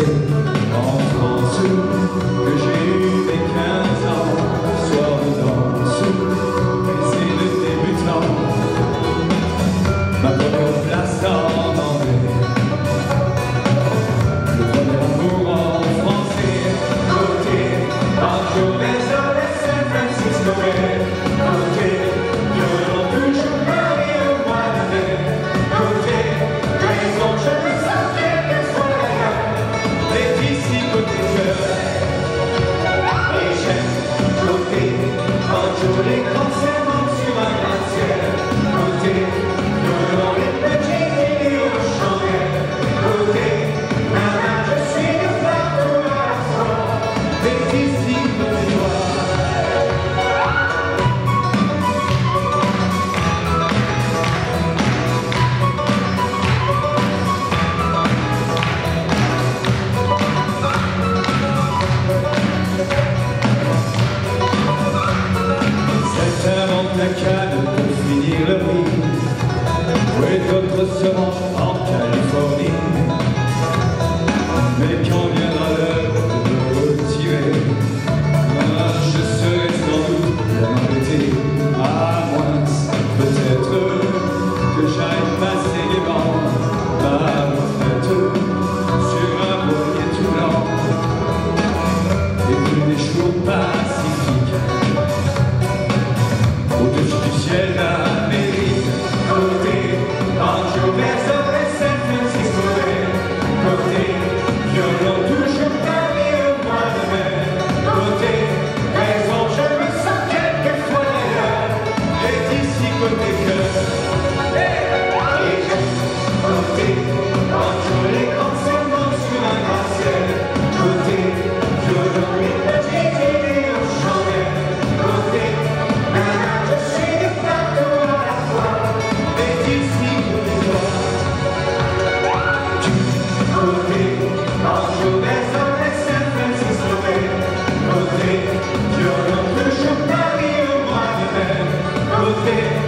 En France que j'ai eu des quinze ans, soit dans ce c'est le début de ma gueule. ici côté cœur Et canne pour finir le la vie. Oui, d'autres seront γέλα você.